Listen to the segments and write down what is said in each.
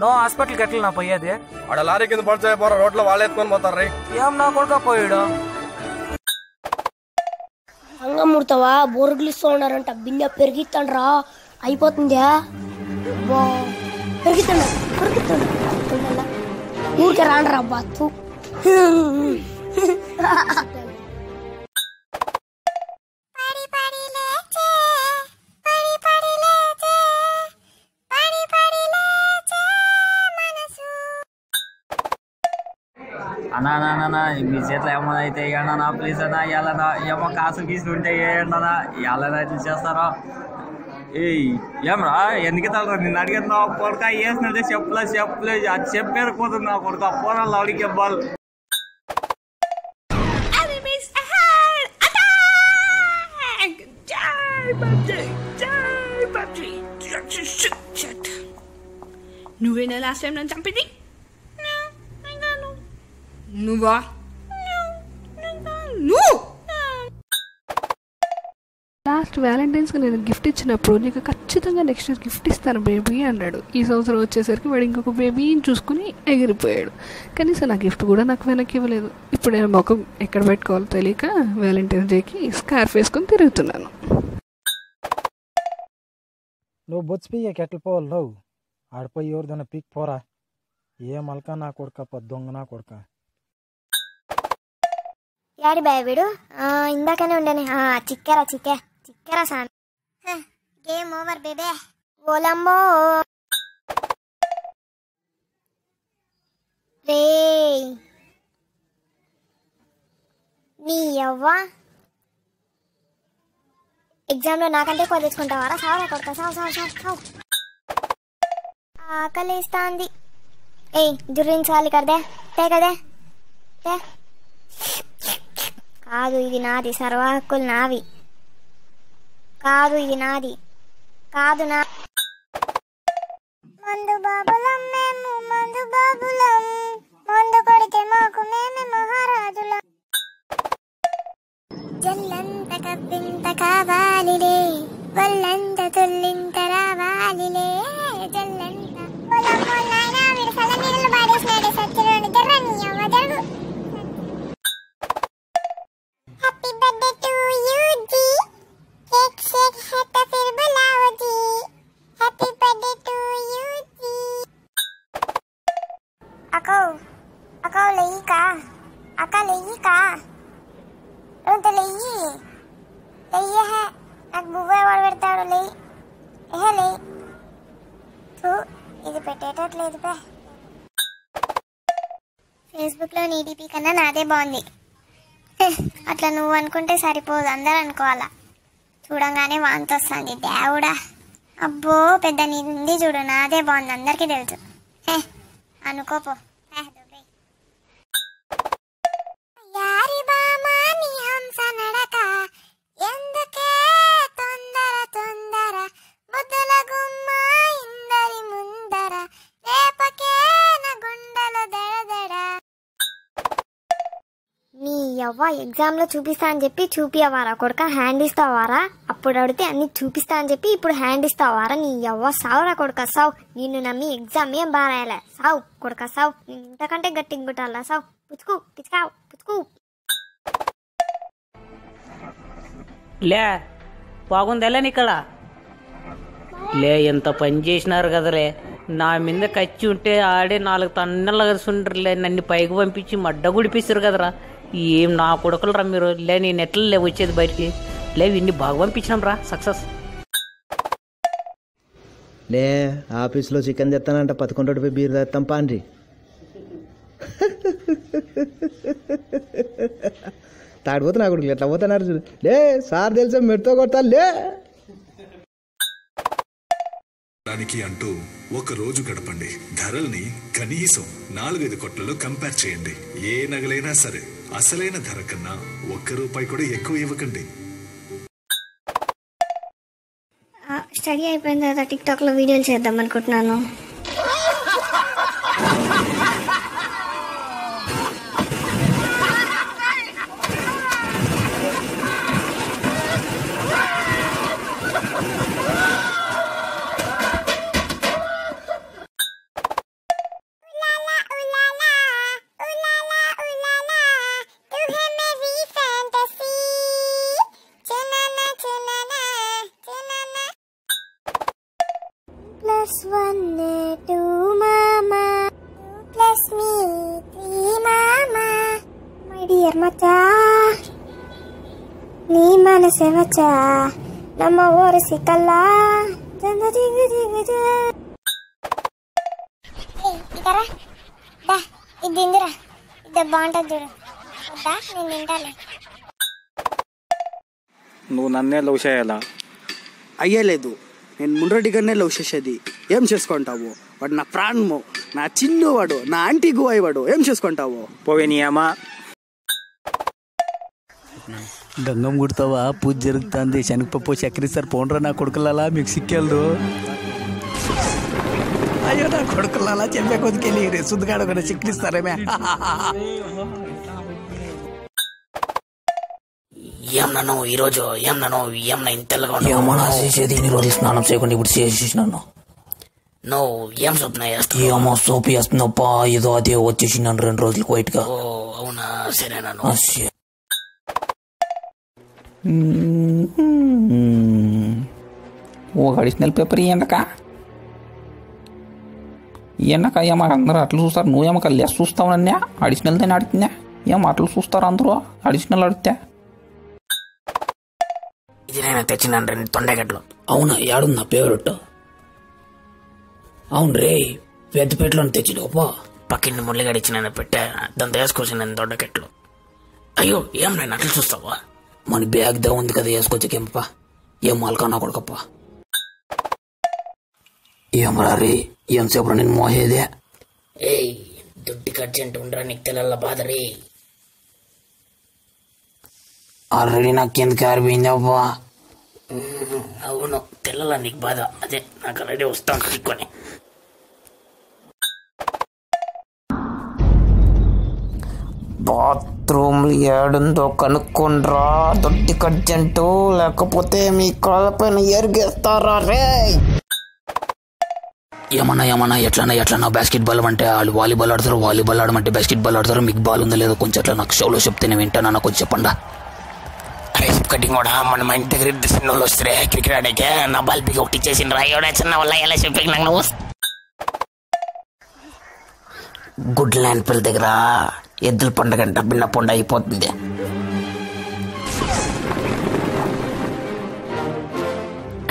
No హాస్పిటల్కి ఎట్లా నా పోయేది? ఆడ లారీ కింద పడిచాయి పోరా రోడ్లో వాళ్ళు ఎత్తుకొని పోతారు రీ ఏం నా కొడుక పోయాడు? అంగమూర్తవా? బోరుగులు ఇస్తూ ఉన్నారంట బిన్నె పెరిగిత్తండ్రా. అయిపోతుందా? అబ్బా. పెరిగిత్తండ? పెరిగిత్తండ? ఊరికే రాండ్రా అబ్బా. తూ. అన్నా అన్నా మీ చేతిలో ఏమన్నా అయితే ఏమన్నా ప్లీజ్ అన్నా ఇవ్వాలన్నా ఏమో కాసు గీసు ఉంటే వేయండి అన్నా ఇవ్వాలన్నా ఇట్లా చేస్తారా. ఏయ్ ఏమరా ఎందుకు తగ్గ నిన్ను అడిగిన కొడుక వేసినట్టే చెప్పులే చెప్పులే అది చెప్పారు పోతుంది నా కొడుక పోరాలు అడిగి ఇవ్వాలి నువ్వేనా లాస్ట్ టైం నన్ను చంపింది? నువ్వా నువ్వు లాస్ట్ వ్యాలంటైన్స్కి నేను గిఫ్ట్ ఇచ్చినప్పుడు నీకు ఖచ్చితంగా నెక్స్ట్ ఇయర్ గిఫ్ట్ ఇస్తాను బేబీ అన్నాడు. ఈ సంవత్సరం వచ్చేసరికి వాడు ఇంకొక బేబీని చూసుకుని ఎగిరిపోయాడు. కనీసం నా గిఫ్ట్ కూడా నాకు వెనక్కి ఇవ్వలేదు. ఇప్పుడు నేను ముఖం ఎక్కడ పెట్టుకోవాలో తెలియక వ్యాలంటైన్స్ డేకి స్కార్ఫ్ వేసుకొని తిరుగుతున్నాను. నువ్వు బొచ్చు పియ్య కెట్ల పోవాలి నువ్వు. ఆడిపోయి ఎవరిదైనా పీక్ పోరా. ఏ మల్కా నా కొడుక దొంగ నా కొడుక. యాడి బాయ్ వీడు ఆ, ఇందాకనే ఉండని ఆ, చిక్కెరా చిక్కే చిక్కెరా సామి గేమ్ ఓవర్ బేబే ఓలమ్మో రే నీ అవ్వ ఎగ్జామ్లో నాకంటే ఎక్కువ తెచ్చుకుంటావారా సావరా కొడతా సావు సావు సావు సావు ఆకలిస్తాంది ఏయ్ దుర్రించాలి కదే తే కదే తే కాదు ఇది నాది. సర్వ హక్కులు నావి. కాదు ఇది నాది. కాదు నా మందు బాబులం మేము మందు బాబులం. నాకు బువ్వ ఎవడు పెడతాడు లే. ఏహే లే. ఇది పెట్టేటట్లేదు బా ఫేస్బుక్లో నీ డీపీ కన్నా నాదే బాగుంది. అట్లా నువ్వు అనుకుంటే సరిపోదు అందరు అనుకోవాలా. చూడంగానే వాంతి వస్తుంది. దేవుడా. అబ్బో పెద్ద నీది ఉంది చూడు నాదే బాగుంది అందరికీ తెలుసు. హే అనుకోపో. అవ్వ ఎగ్జామ్ ఎగ్జామ్లో చూపిస్తా అని చెప్పి చూపియవారా కొడుక హ్యాండ్ ఇస్తావారా? అప్పుడు అడిగితే అన్ని చూపిస్తా అని చెప్పి ఇప్పుడు హ్యాండ్ ఇస్తావారా? నీ ఎవ్వ సావురా కొడుక సావు. నిన్ను నమ్మి ఎగ్జామ్ ఏం బాగా రాయలే సావు కొడుక సావు. నేను ఇంతకంటే గట్టి గుట్టాలా సావు. పుచ్చుకు పిచ్చుకా పుచ్చుకు. లే బాగుందిలే ఇక్కడ లే ఎంత పని చేసినారు కదలే నా మీద కచ్చి ఉంటే ఆడే నాలుగు తన్నలు కలుసుంటారులే నన్ను పైకి పంపించి మడ్డ గుడిపిస్తారు కదరా. ఏం నా కొడుకులు రా మీరు? లే నేను ఎట్లా లే వచ్చేది బయటికి. లే ఇన్ని బాగా పంపించినాం రా సక్సెస్. లే ఆఫీస్లో చికెన్ తెస్తానంట పదకొండు పోయి బీర్ తెస్తాం పాండ్రి. తాడిపోతే నా కొడుకు ఎట్లా పోతున్నారు చూడు. లే సార్ తెలుసా మెడతో కొడతా లే. దానికి అంటూ ఒక రోజు గడపండి. ధరల్ని కనీసం నాలుగైదు కొట్లలో కంపేర్ చేయండి. ఏ నగలైనా సరే అసలైన ధర కన్నా ఒక్క రూపాయి కూడా ఎక్కువ ఇవ్వకండి. స్టడీ అయిపోయిన తర్వాత టిక్టాక్లో వీడియోలు చేద్దాం అనుకుంటున్నాను. ప్లస్ వన్ టూ మామా ప్లస్ మీ త్రీ మామా మై డియర్ మచ్చా నీ మనసే వచ్చా ನಮ್ಮ ಊರು ಸಿಕ್ಕಲ್ಲ ಜನ ಜಿಗ ಜಿಗ ಜ. ఏయ్, ఇకరా దా ఇది తిందిరా ఇది బాగుంటుంది చూడు వద్దా నేను తింటాలే నువ్వు నన్నే లవ్ చేయాలా అయ్యలేదు నేను ముండ్రెడ్డి గారినే లవ్ చేసేది. ఏం చేసుకుంటావు? వాడు నా ప్రాణము. నా చిన్ను వాడు. నా ఆంటీ గువాయి వాడు. ఏం చేసుకుంటావు? పోవే నీ అమ్మ. గంగం కుడతావా? పూజ జరుగుతుంది. శనగపప్పు చక్కెర సార్ పోండ్రా నా కొడుకులలా? మీకు సిక్కెళ్ళదు అయ్యో నా కొడుకులలా? చెప్పే కొద్దికెళ్ళి రే సుద్దుగాడు కూడా చిక్కిస్తారేమే. ఏం నన్ను ఈరోజు ఏం నన్ను ఏం నా ఇంతలుగా ఏమన్నా చేసేది? ఇన్ని రోజులు స్నానం చేయకుండా ఇప్పుడు చేసేసినాను నువ్వు ఏం స్వప్న చేస్తావు ఏమో సోపు వేస్తున్నప్ప ఏదో అదే వచ్చేసినాను రెండు రోజులకు వైట్గా. ఓ అవునా? సరే నన్ను. ఆ, shit. ఒక అడిషనల్ పేపర్ ఇయ్యండక. ఇయ్యండక ఏమో అందరూ అట్లా చూస్తారు? నువ్వేమో లెస్ చూస్తావు నన్నే? అడిషనల్ దాన్ని అడుగుతున్నా ఏమో అట్లా చూస్తారు అందరూ? అడిషనల్ అడిగితే ఇది నేను తెచ్చినాను రెండు తొండగడ్డలు. అవునా ఏడుంది నా ఫేవరెట్ అవును రే పెద్దపేటలో తెచ్చిడోపా పక్కింటి మురళిగాడి ఇచ్చి నేను పెట్టా దాంతో వేసుకొచ్చి నేను దొండగడ్డలు అయ్యో ఏం నేను అట్లా చూస్తావా? మన బ్యాగ్ దా ఉంది కదా వేసుకొచ్చాకేంపా ఏం మాలకా కొడుకప్ప ఏమరా రే ఎంతసేపు నేను మోసేదే ఏయ్ దుడ్డికి అర్జెంట్ ఉండరా నీకు తెల్ల బాధ రే. ఆల్రెడీ నాకు కిందకి ఆరిపోయింది అబ్బా అవును తెల్లలా నీకు బాధ. అదే నాకు ఆల్రెడీ వస్తాను చిక్కుని బాత్రూమ్లు ఏడుందో కనుక్కుండ్రా. దొడ్డి కర్జెంటు లేకపోతే మీ కాళ్ళపైన ఎరిగేస్తారా రే? ఏమన్నా ఏమన్నా ఎట్లన్నా ఎట్లన్నా బాస్కెట్ బాల్ అంటే వాళ్ళు వాలీబాల్ ఆడతారు వాలీబాల్ ఆడమంటే బాస్కెట్ బాల్ ఆడతారు మీకు బాల్ ఉందో లేదో కొంచెం అట్లా నాకు షోలో చెప్తే నేను వింటాను నాకు కొంచెం చెప్పండా. కటింగ్ కూడా మన మా ఇంటి దగ్గర ఇద్దరు చిన్న వాళ్ళు వస్తే క్రికెట్ ఆడాకే నా బాల్ ఒకటి చేసిన రా. చిన్న వల్ల ఎలా చెప్పాక నాకు నువ్వు గుడ్ ల్యాండ్ పిల్ల దగ్గర ఎద్దుల పండుగ అంట బిన్న పండుగ అయిపోతుంది.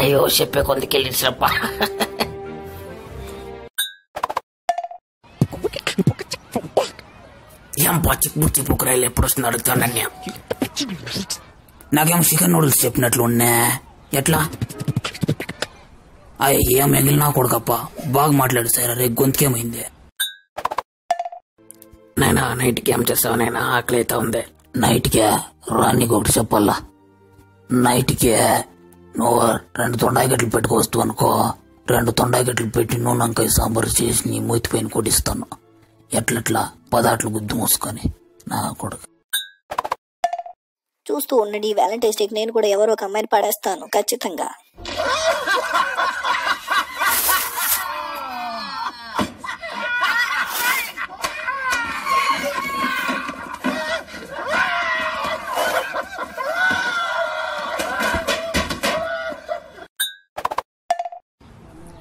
అయ్యో చెప్పే కొందుకెళ్ళి చెప్ప ఏం పచ్చి బుచ్చి పుక్కరాయలు ఎప్పుడు వస్తుంది అడుగుతాను నాకేమో చికెన్ నూడిల్స్ చెప్పినట్లు ఉన్నా ఎట్లా? అయ్య ఏం మిగిలినా కొడుకప్ప బాగా మాట్లాడు సార్ రే గొంతుకేమైంది. నైనా నైట్కి ఏం చేస్తావు నైనా? ఆకలి అయితే ఉంది. నైట్కే? రానికి ఒకటి చెప్పాలా? నైట్కే నువ్వు రెండు తొండాయి గట్లు పెట్టుకొస్తూ అనుకో రెండు తొండాయి గట్లు పెట్టి నూనె వంకాయ సాంబార్ చేసి నీ మూతి పైన కొట్టిస్తాను. ఎట్లెట్లా? పదాట్లు గుద్దు మూసుకొని. నా కొడుకు. చూస్తూ ఉండండి వ్యాలంటైన్స్ డేకి నేను కూడా ఎవరో ఒక అమ్మాయిని పడేస్తాను ఖచ్చితంగా.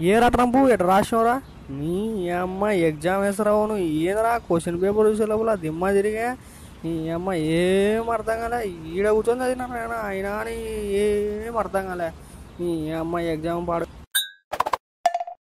ఏ రత్నంపు ఎటు రాసినవరా నీ అమ్మ ఎగ్జామ్ వేసరావు నువ్వు ఏందిరా క్వశ్చన్ పేపర్ చూసే లోపల దిమ్మ తిరిగా. నీ అమ్మ ఏం అర్థం కాలే. ఈడ కూర్చొని చదివినా అయినా అని ఏం అర్థం కాలే. నీ అమ్మ ఎగ్జామ్ పాడు